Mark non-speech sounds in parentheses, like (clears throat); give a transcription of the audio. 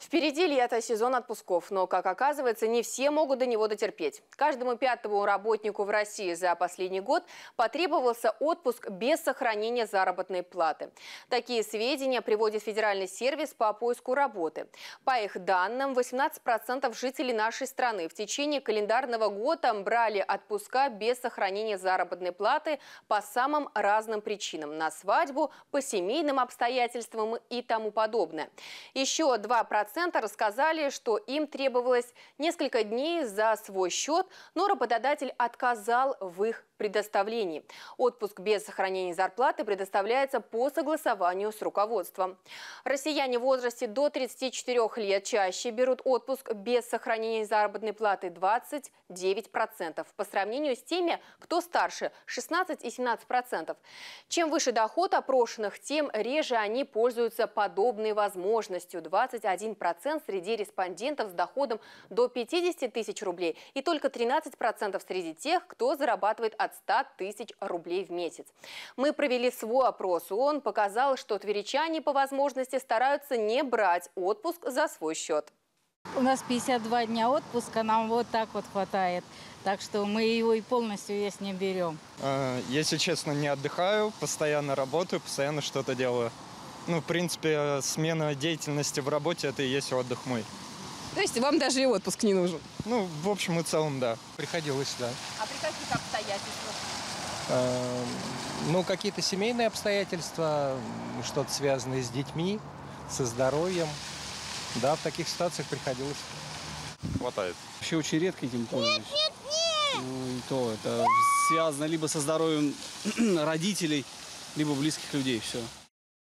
Впереди лето, сезон отпусков, но, как оказывается, не все могут до него дотерпеть. Каждому пятому работнику в России за последний год потребовался отпуск без сохранения заработной платы. Такие сведения приводит Федеральный сервис по поиску работы. По их данным, 18% жителей нашей страны в течение календарного года брали отпуска без сохранения заработной платы по самым разным причинам – на свадьбу, по семейным обстоятельствам и тому подобное. Еще 2% процента рассказали, что им требовалось несколько дней за свой счет, но работодатель отказал в их предоставлении. Отпуск без сохранения зарплаты предоставляется по согласованию с руководством. Россияне в возрасте до 34 лет чаще берут отпуск без сохранения заработной платы 29%, по сравнению с теми, кто старше 16 и 17%. Чем выше доход опрошенных, тем реже они пользуются подобной возможностью. 21% среди респондентов с доходом до 50 тысяч рублей и только 13% среди тех, кто зарабатывает от от 100 тысяч рублей в месяц. Мы провели свой опрос, он показал, что тверичане по возможности стараются не брать отпуск за свой счет. У нас 52 дня отпуска, нам вот так вот хватает. Так что мы его и полностью весь не берем. А, если честно, не отдыхаю, постоянно работаю, постоянно что-то делаю. Ну, в принципе, смена деятельности в работе – это и есть отдых мой. То есть вам даже и отпуск не нужен? Ну, в общем и целом, да. Приходилось, да. А при каких обстоятельствах? Э, ну, какие-то семейные обстоятельства, что-то связанное с детьми, со здоровьем. Да, в таких ситуациях приходилось. Хватает. Вообще очень редко этим пользуюсь. Нет, нет, нет! Ну, и то, это связано либо со здоровьем (clears throat) родителей, либо близких людей, все.